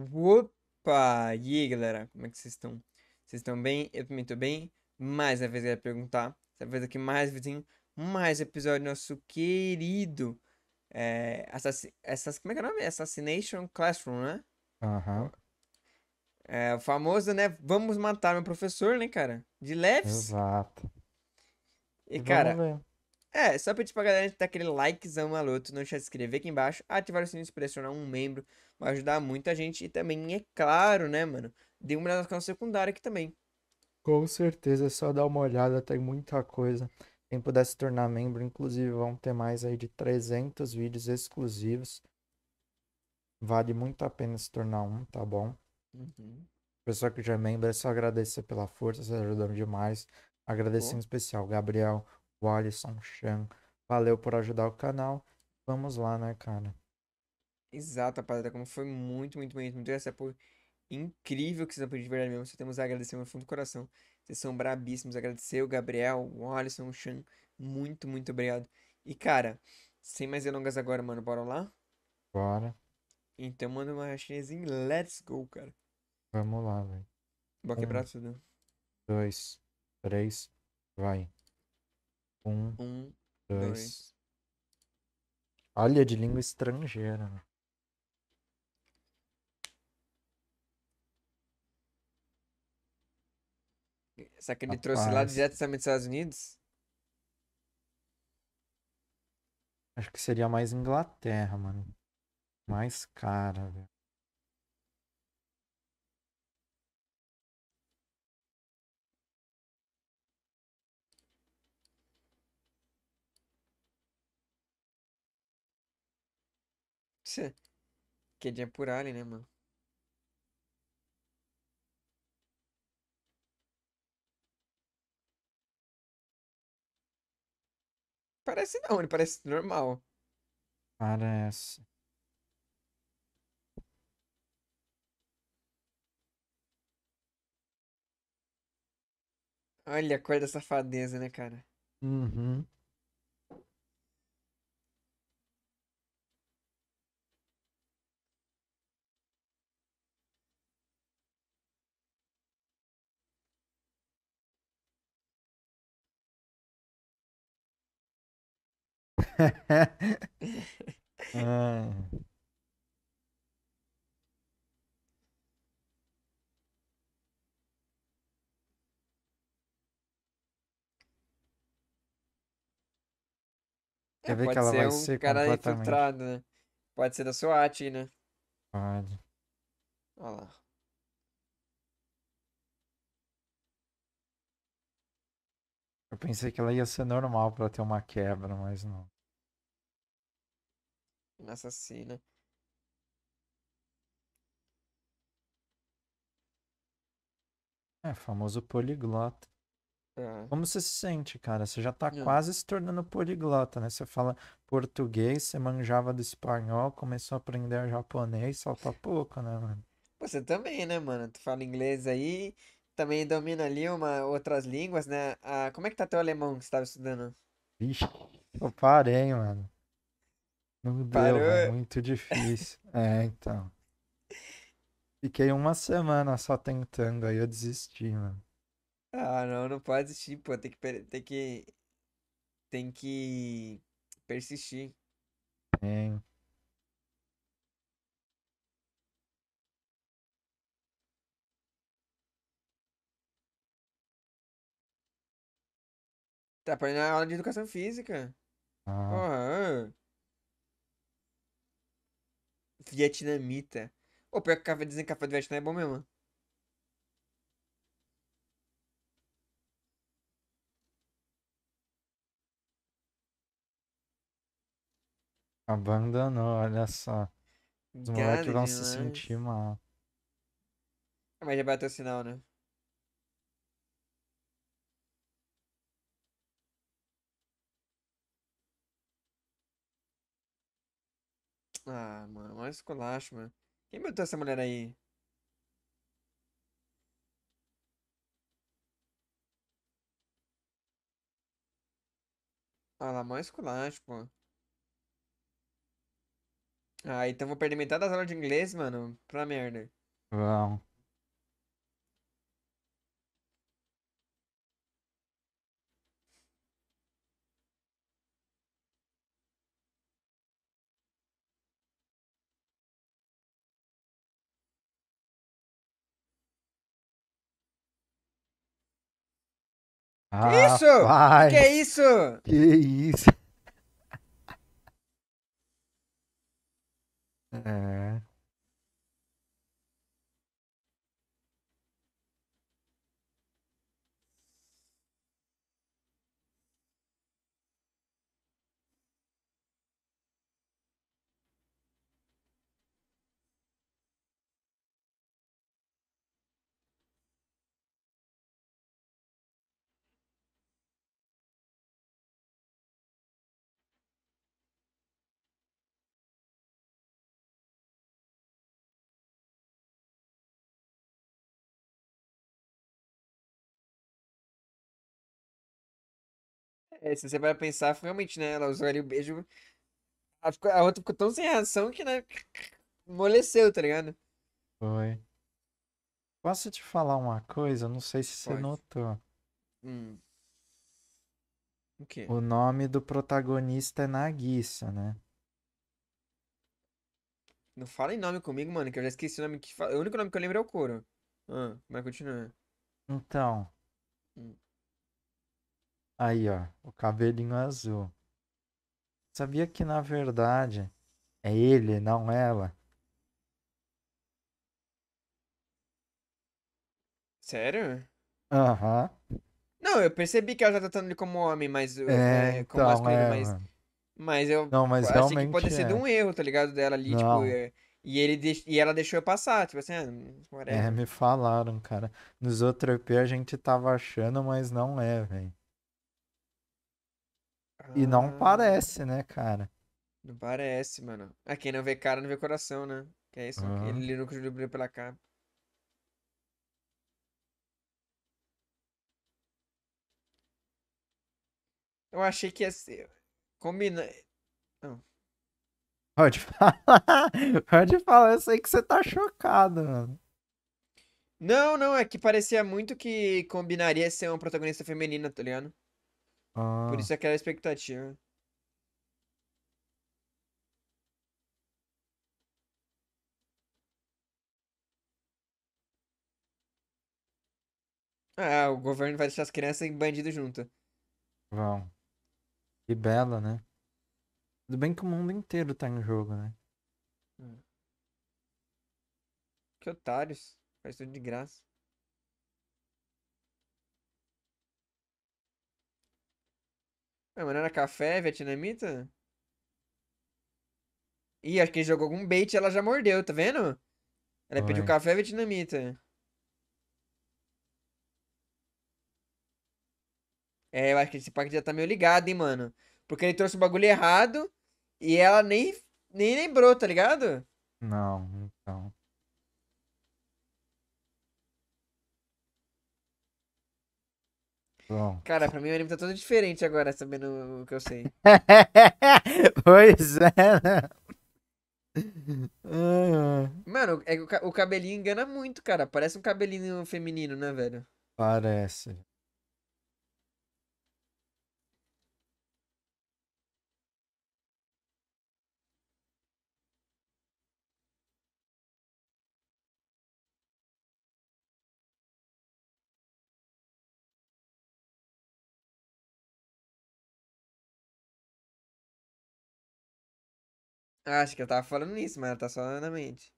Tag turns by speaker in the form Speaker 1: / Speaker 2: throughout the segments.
Speaker 1: Opa! E aí, galera? Como é que vocês estão? Vocês estão bem? Eu também tô bem. Mais uma vez eu ia perguntar. Dessa vez aqui mais vizinho, mais episódio do nosso querido é, assassi assass como é que é o nome? Assassination Classroom, né?
Speaker 2: Aham,
Speaker 1: É, o famoso, né? Vamos matar meu professor, né, cara? De leves.
Speaker 2: exato.
Speaker 1: E,
Speaker 2: E
Speaker 1: cara. É, só pedir pra galera dar aquele likezão maroto, não deixar de se inscrever aqui embaixo, ativar o sininho se pressionar um membro, vai ajudar muita gente e também, é claro, né, mano, dê uma olhada no canal secundário aqui também.
Speaker 2: Com certeza é só dar uma olhada, tem muita coisa. Quem puder se tornar membro, inclusive, vão ter mais aí de 300 vídeos exclusivos. Vale muito a pena se tornar um, tá bom?
Speaker 1: Uhum.
Speaker 2: Pessoal que já é membro, é só agradecer pela força, vocês ajudam demais. Agradecer em especial, Gabriel, o Alisson, Chan. Valeu por ajudar o canal. Vamos lá, né, cara?
Speaker 1: Exato, rapaziada, como foi muito, muito, muito, muito esse apoio incrível que vocês dão de verdade mesmo, só temos a agradecer no fundo do coração. Vocês são brabíssimos, agradecer o Gabriel, o Alisson, o Chan, muito, muito obrigado. E, cara, sem mais delongas agora, mano, bora lá?
Speaker 2: Bora.
Speaker 1: Então manda uma chinesinha, let's go, cara.
Speaker 2: Vamos lá, velho.
Speaker 1: Bora quebrar tudo.
Speaker 2: Dois, três, vai. Um,
Speaker 1: Um,
Speaker 2: dois.
Speaker 1: dois.
Speaker 2: Olha, de língua estrangeira. né?
Speaker 1: Será que ele trouxe lá
Speaker 2: Rapaz.
Speaker 1: diretamente dos Estados Unidos?
Speaker 2: Acho que seria mais Inglaterra, mano. Mais cara, velho.
Speaker 1: Que é por ali, né, mano? Parece não, ele parece normal.
Speaker 2: Parece.
Speaker 1: Olha a cor da safadeza, né, cara?
Speaker 2: Uhum. Ah,
Speaker 1: É,
Speaker 2: Quer ver que ela
Speaker 1: ser
Speaker 2: vai
Speaker 1: um
Speaker 2: ser
Speaker 1: cara
Speaker 2: completamente.
Speaker 1: infiltrado, né? Pode ser da SWAT, né?
Speaker 2: Pode.
Speaker 1: Olha lá.
Speaker 2: Eu pensei que ela ia ser normal pra ter uma quebra, mas não.
Speaker 1: Assassina.
Speaker 2: É, famoso poliglota.
Speaker 1: Ah,
Speaker 2: Como você se sente, cara? Você já tá
Speaker 1: Não.
Speaker 2: quase se tornando poliglota, né? Você fala português, você manjava do espanhol, começou a aprender japonês, falta pouco, né, mano?
Speaker 1: Você também, né, mano? Tu fala inglês aí, também domina ali uma, outras línguas, né? Ah, como é que tá teu alemão que você tava estudando?
Speaker 2: Vixe, eu parei, mano. Não deu,
Speaker 1: Parou?
Speaker 2: velho, muito difícil. É, então. Fiquei uma semana só tentando, aí eu desisti, mano.
Speaker 1: Ah, não, não pode desistir, pô. Tem que, tem que, tem que persistir.
Speaker 2: Hein?
Speaker 1: Tá aprendendo a aula de educação física.
Speaker 2: Ah,
Speaker 1: Porra. Vietnamita. Ô, pior que café, dizem que café do Vietnã é bom mesmo.
Speaker 2: abandonou, olha só. Os moleques vão se sentir mal.
Speaker 1: Mas já bateu o sinal, né? Ah, mano, mais esculacho, mano. Quem botou essa mulher aí? Ah lá, mais esculacho, pô. Ah, então vou perder metade das aulas de inglês, mano. Pra merda.
Speaker 2: Vão.
Speaker 1: Que isso?
Speaker 2: Rapaz,
Speaker 1: que é isso?
Speaker 2: que isso? É.
Speaker 1: É, se você vai pensar, realmente, né? Ela usaria o beijo. A, a outra ficou tão sem reação que, né? Amoleceu, tá ligado?
Speaker 2: Foi. Posso te falar uma coisa? Não sei se você
Speaker 1: Pode.
Speaker 2: notou.
Speaker 1: Hum. O quê?
Speaker 2: O nome do protagonista é Nagisa, né?
Speaker 1: Não fala em nome comigo, mano, que eu já esqueci o nome que fala. O único nome que eu lembro é o Koro. Ah, mas continua.
Speaker 2: Então.
Speaker 1: Hum.
Speaker 2: Aí, ó. O cabelinho azul. Sabia que na verdade é ele, não ela?
Speaker 1: Sério?
Speaker 2: Aham.
Speaker 1: Não, eu percebi que ela tá tratando ele como homem, mas.
Speaker 2: É,
Speaker 1: é, como
Speaker 2: então,
Speaker 1: masculino,
Speaker 2: é,
Speaker 1: mas.
Speaker 2: mano.
Speaker 1: Mas eu
Speaker 2: Não, mas
Speaker 1: achei que pode ser de
Speaker 2: é.
Speaker 1: um erro, tá ligado? Dela ali, tipo.
Speaker 2: Não.
Speaker 1: é, E, ele deix- e ela deixou eu passar, tipo assim, ah,
Speaker 2: É, me falaram, cara. Nos outros EP a gente tava achando, mas não é, velho. E não parece, né, cara?
Speaker 1: não parece, mano. Ah, quem não vê cara não vê coração, né? Que é isso,
Speaker 2: Ah.
Speaker 1: ele não júbilo pela capa. Eu achei que ia ser. Combina. Não.
Speaker 2: Pode falar. Pode falar, eu sei que você tá chocado, mano.
Speaker 1: Não, não, é que parecia muito que combinaria ser uma protagonista feminina, tá ligado? Por
Speaker 2: Ah,
Speaker 1: isso aquela expectativa. Ah, o governo vai deixar as crianças e bandido junto.
Speaker 2: vão. Que bela, né? Tudo bem que o mundo inteiro tá em jogo, né?
Speaker 1: Que otários. Faz tudo de graça. Ah, mas não era café, vietnamita? Ih, acho que ele jogou algum bait e ela já mordeu, tá vendo? Ela pediu
Speaker 2: Foi.
Speaker 1: café vietnamita. É, eu acho que esse pack já tá meio ligado, hein, mano. Porque ele trouxe o bagulho errado e ela nem, nem lembrou, tá ligado?
Speaker 2: Não, então. Bom.
Speaker 1: Cara, pra mim o anime tá todo diferente agora, sabendo o que eu sei.
Speaker 2: Pois é, né? Ai.
Speaker 1: Mano, é o cabelinho engana muito, cara. Parece um cabelinho feminino, né, velho?
Speaker 2: Parece.
Speaker 1: Acho que eu tava falando nisso, mas ela tá só na mente.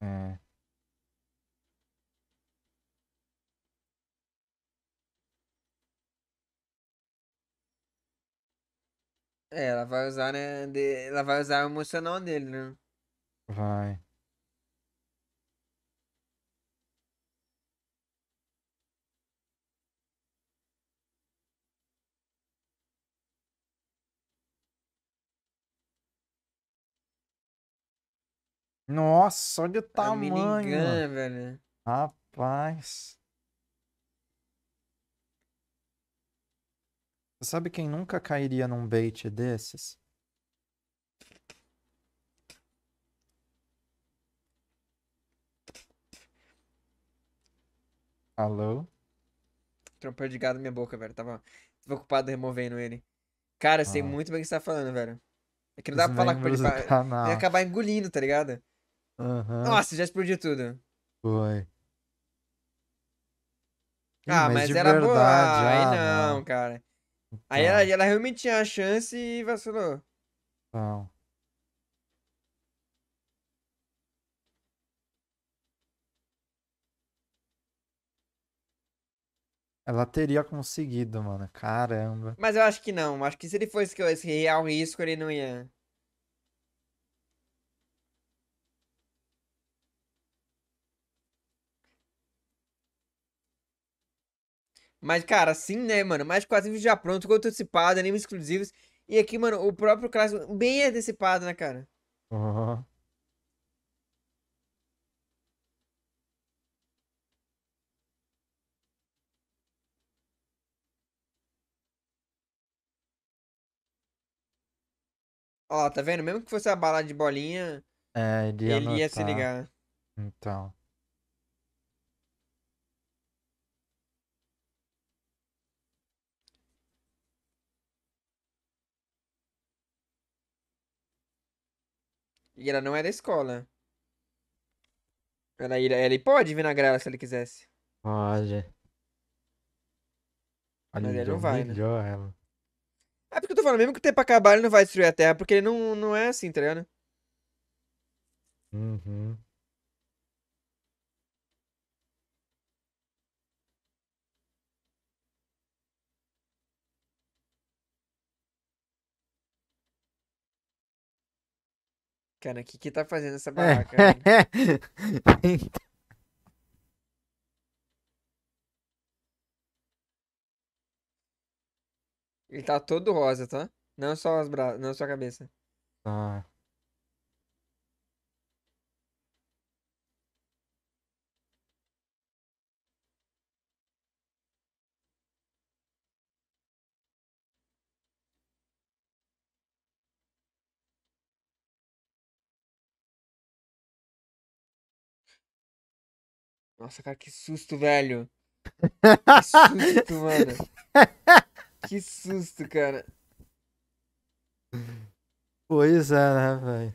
Speaker 2: É.
Speaker 1: É, ela vai usar, né? de- Ela vai usar o emocional dele, né?
Speaker 2: Vai. Nossa, olha o
Speaker 1: tá a
Speaker 2: tamanho.
Speaker 1: Minigun, velho.
Speaker 2: Rapaz. Você sabe quem nunca cairia num bait desses? Alô?
Speaker 1: Trompeu de gado na minha boca, velho. Tava, ocupado removendo ele. Cara, sei
Speaker 2: ah.
Speaker 1: muito bem o que você tá falando, velho. É que não dá Os pra falar com o de...
Speaker 2: Ia
Speaker 1: acabar engolindo, tá ligado?
Speaker 2: Aham,
Speaker 1: Nossa, já explodiu tudo.
Speaker 2: foi. Ih,
Speaker 1: Ah,
Speaker 2: mas
Speaker 1: mas era boa.
Speaker 2: verdade,
Speaker 1: Aí
Speaker 2: ah,
Speaker 1: não,
Speaker 2: não.
Speaker 1: cara. Aí ela,
Speaker 2: Então,
Speaker 1: ela realmente tinha a chance e vacilou.
Speaker 2: então. Ela teria conseguido, mano. Caramba.
Speaker 1: Mas eu acho que não. Acho que se ele fosse que- esse real risco, ele não ia. Mas, cara, assim, né, mano? Mais de quase vídeo já pronto, conteúdo antecipado, animes exclusivos. E aqui, mano, o próprio clássico bem antecipado, né, cara?
Speaker 2: Ó,
Speaker 1: Ó, tá vendo? Mesmo que fosse a bala de bolinha,
Speaker 2: É, ele ia
Speaker 1: ele ia se ligar.
Speaker 2: Então.
Speaker 1: E ela não é da escola. Ela, ela, ele pode vir na grela se ele quisesse.
Speaker 2: Pode.
Speaker 1: Mas
Speaker 2: ele
Speaker 1: não vai, né?
Speaker 2: ela.
Speaker 1: É porque eu tô falando, mesmo que o tempo acabar, ele não vai destruir a Terra, porque ele não, não é assim, tá ligado?
Speaker 2: Uhum.
Speaker 1: Cara, o que que tá fazendo essa
Speaker 2: É.
Speaker 1: barraca, velho? Ele tá todo rosa, tá? Não só os braços, não só a cabeça.
Speaker 2: Tá.
Speaker 1: Nossa, cara, que susto, velho. Que susto, mano. Que susto, cara.
Speaker 2: Pois é, né, velho?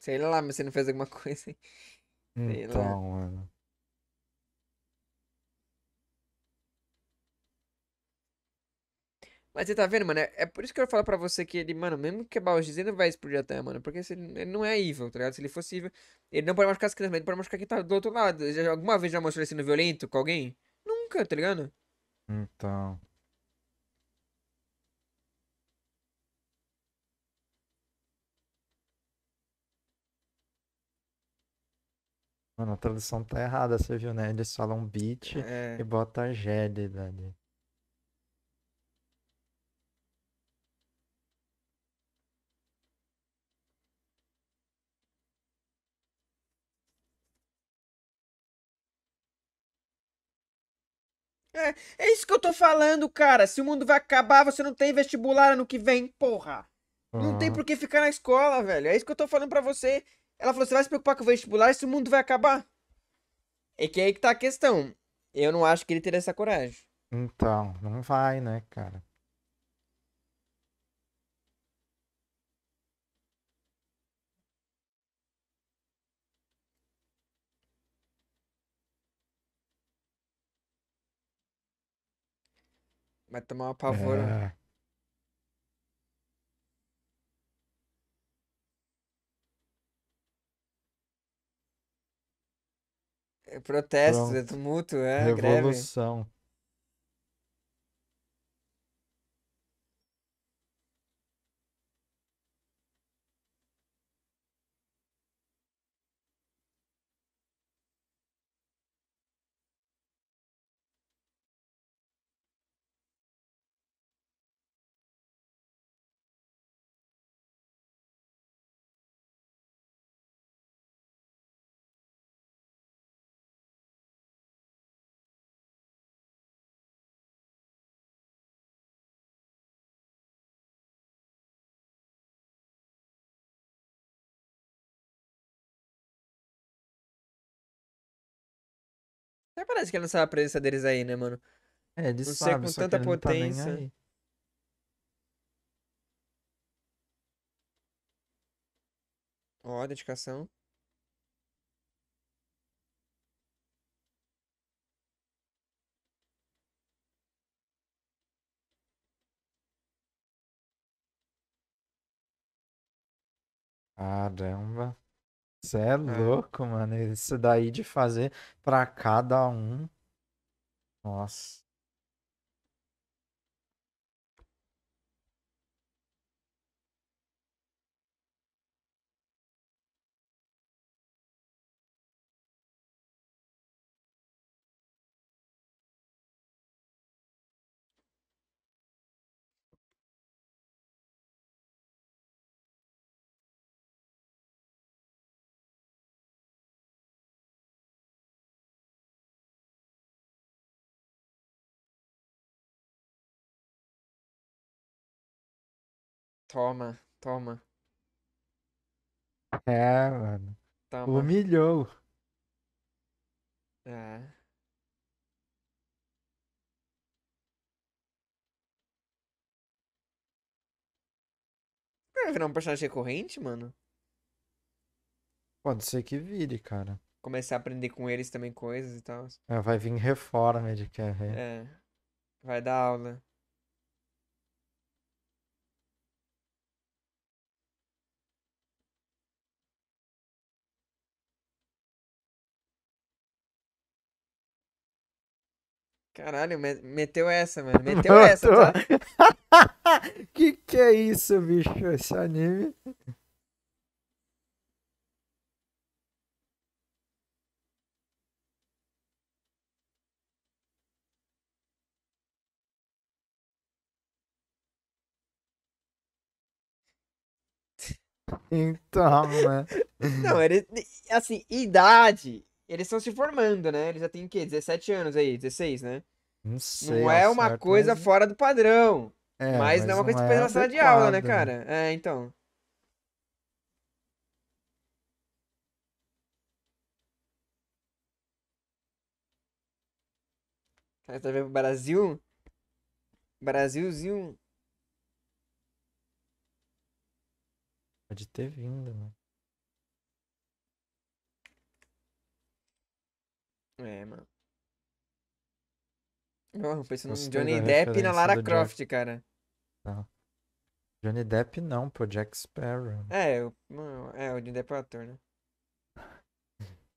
Speaker 1: Sei lá, mas você não fez alguma coisa, hein? Sei lá.
Speaker 2: Então, mano.
Speaker 1: Mas você tá vendo, mano? É, é por isso que eu falo pra você que ele, mano, mesmo que quebrar os ele não vai explodir a Terra, mano. Porque se ele, ele não é evil, tá ligado? Se ele fosse evil, ele não pode machucar as crianças, mas ele pode machucar quem tá do outro lado. Ele Já, alguma vez já mostrou ele sendo violento com alguém? Nunca, tá ligado?
Speaker 2: Então. Mano, a tradução tá errada, você viu, né? Eles falam beat
Speaker 1: É.
Speaker 2: e bota gélida ali.
Speaker 1: É, é isso que eu tô falando, cara. Se o mundo vai acabar, você não tem vestibular ano que vem, porra. Não tem
Speaker 2: Aham.
Speaker 1: por que ficar na escola, velho. É isso que eu tô falando pra você. Ela falou: você vai se preocupar com o vestibular se o mundo vai acabar? É que aí que tá a questão. Eu não acho que ele teria essa coragem.
Speaker 2: Então, não vai, né, cara?
Speaker 1: Vai tomar uma pavor.
Speaker 2: É.
Speaker 1: É protesto, é
Speaker 2: Pronto.
Speaker 1: tumulto, é greve. Até parece que ele não sabe a presença deles aí, né, mano?
Speaker 2: É, ele
Speaker 1: Não ser
Speaker 2: sabe,
Speaker 1: com tanta
Speaker 2: tá
Speaker 1: potência.
Speaker 2: aí.
Speaker 1: Ó, dedicação.
Speaker 2: Caramba. Você é
Speaker 1: É.
Speaker 2: louco, mano. Isso daí de fazer pra cada um. Nossa.
Speaker 1: Toma, toma,
Speaker 2: É, mano.
Speaker 1: toma.
Speaker 2: Humilhou.
Speaker 1: É. Vai virar um personagem recorrente, mano?
Speaker 2: Pode ser que vire, cara.
Speaker 1: Começar a aprender com eles também coisas e tal.
Speaker 2: É, vai vir reforma de QR.
Speaker 1: É. Vai dar aula. Caralho, me- meteu essa, mano. Meteu essa, tá?
Speaker 2: que que é isso, bicho? Esse anime? Então, né?
Speaker 1: Não, eles. Assim, idade. Eles estão se formando, né? Eles já têm o quê? 17 anos aí, 16, né?
Speaker 2: Não sei.
Speaker 1: Não
Speaker 2: ao
Speaker 1: é uma
Speaker 2: certo,
Speaker 1: coisa
Speaker 2: mas-
Speaker 1: fora do padrão.
Speaker 2: É,
Speaker 1: mas não é uma coisa que você faz na sala de aula, né, cara? É, então. Cara, tá vendo Brasil? Brasilzinho.
Speaker 2: Pode ter vindo, mano.
Speaker 1: É, mano. Oh, pensando no Johnny Depp e na Lara
Speaker 2: do Jack.
Speaker 1: Croft, cara.
Speaker 2: Johnny Depp não, pô, Jack Sparrow.
Speaker 1: É, o, não, é, o Johnny Depp é o ator, né?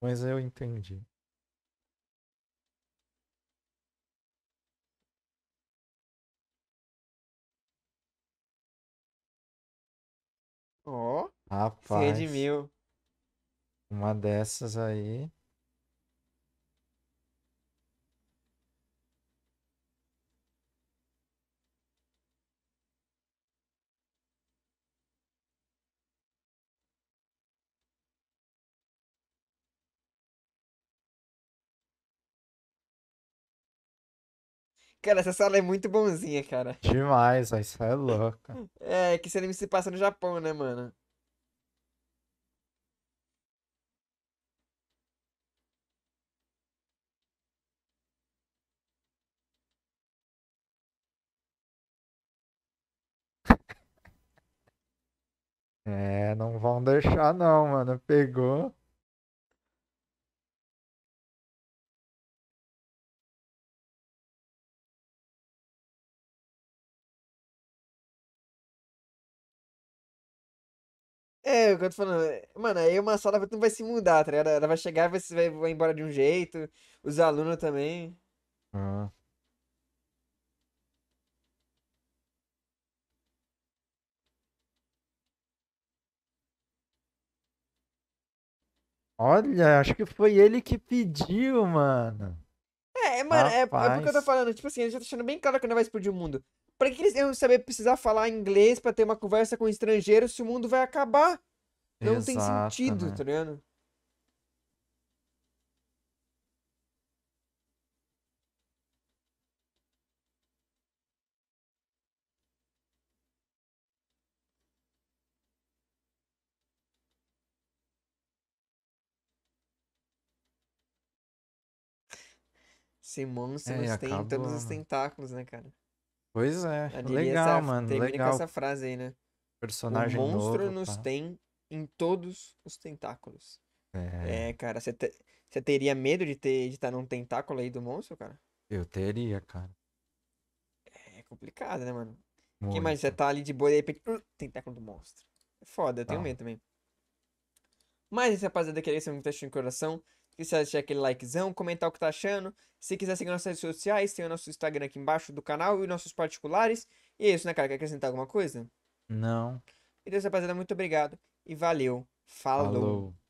Speaker 2: Mas eu entendi.
Speaker 1: Ó, se
Speaker 2: Rapaz,
Speaker 1: redimiu.
Speaker 2: Uma dessas aí.
Speaker 1: Cara, essa sala é muito bonzinha, cara.
Speaker 2: Demais, isso é louca.
Speaker 1: É, que esse anime se passa no Japão, né, mano?
Speaker 2: É, não vão deixar não, mano. Pegou.
Speaker 1: É, o que eu tô falando. é, Mano, aí uma sala não vai se mudar, tá ligado? Ela vai chegar, vai, se- vai, vai embora de um jeito. Os alunos também.
Speaker 2: Ah. Olha, acho que foi ele que pediu, mano.
Speaker 1: É, mano, é, é porque eu tô falando, tipo assim, a gente tá deixando bem claro que não vai explodir o mundo. Pra que eles iam saber precisar falar inglês pra ter uma conversa com estrangeiros se o mundo vai acabar? Não tem
Speaker 2: Exato,
Speaker 1: sentido,
Speaker 2: né?
Speaker 1: tá ligado? Monstro
Speaker 2: É,
Speaker 1: nos tem todos os
Speaker 2: acabou.
Speaker 1: tentáculos, né, cara?
Speaker 2: Pois é, legal,
Speaker 1: essa-
Speaker 2: mano,
Speaker 1: termina
Speaker 2: legal.
Speaker 1: com essa frase aí, né?
Speaker 2: Personagem
Speaker 1: o monstro
Speaker 2: novo,
Speaker 1: nos tem em todos os tentáculos.
Speaker 2: É,
Speaker 1: É, cara, você te- teria medo de ter de estar num tentáculo aí do monstro, cara?
Speaker 2: eu teria, cara.
Speaker 1: É complicado, né, mano?
Speaker 2: Muito.
Speaker 1: mais você tá ali de boa e de repente, uh, tentáculo do monstro. É foda, eu tenho
Speaker 2: Tá.
Speaker 1: medo também. Mas esse rapaziada queria ser um teste de coração. Se quiser deixar aquele likezão, comentar o que tá achando. Se quiser seguir nossas redes sociais, tem o nosso Instagram aqui embaixo do canal e nossos particulares. E é isso, né, cara? Quer acrescentar alguma coisa?
Speaker 2: Não,
Speaker 1: Então, rapaziada, muito obrigado e valeu. Falou.
Speaker 2: falou.